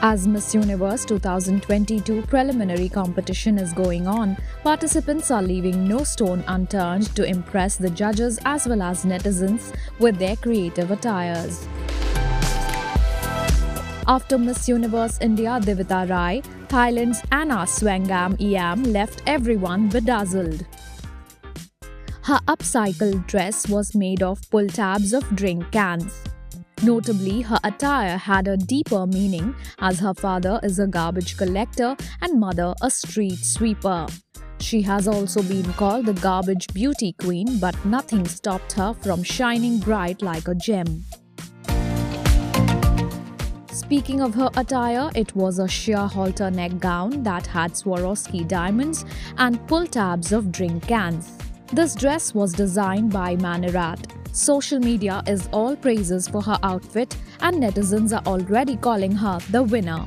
As Miss Universe 2022 preliminary competition is going on, participants are leaving no stone unturned to impress the judges as well as netizens with their creative attires. After Miss Universe India Divita Rai, Thailand's Anna Suengam-iam left everyone bedazzled. Her upcycled dress was made of pull tabs of drink cans. Notably, her attire had a deeper meaning as her father is a garbage collector and mother a street sweeper. She has also been called the garbage beauty queen, but nothing stopped her from shining bright like a gem. Speaking of her attire, it was a sheer halter neck gown that had Swarovski diamonds and pull tabs of drink cans. This dress was designed by Manirat. Social media is all praises for her outfit, and netizens are already calling her the winner.